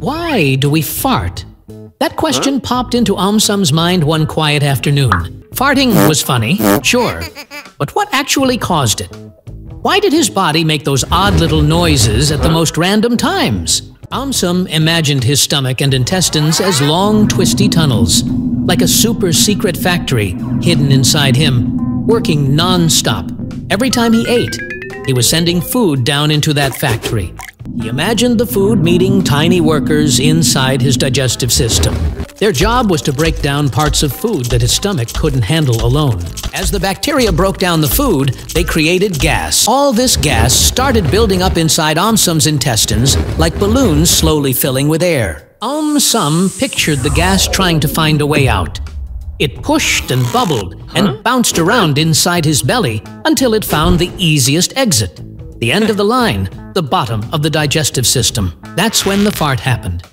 Why do we fart? That question popped into AumSum's mind one quiet afternoon. Farting was funny, sure, but what actually caused it? Why did his body make those odd little noises at the most random times? AumSum imagined his stomach and intestines as long, twisty tunnels, like a super secret factory hidden inside him, working non-stop. Every time he ate, he was sending food down into that factory. He imagined the food meeting tiny workers inside his digestive system. Their job was to break down parts of food that his stomach couldn't handle alone. As the bacteria broke down the food, they created gas. All this gas started building up inside AumSum's intestines like balloons slowly filling with air. AumSum pictured the gas trying to find a way out. It pushed and bubbled and huh? bounced around inside his belly until it found the easiest exit. The end of the line, the bottom of the digestive system. That's when the fart happened.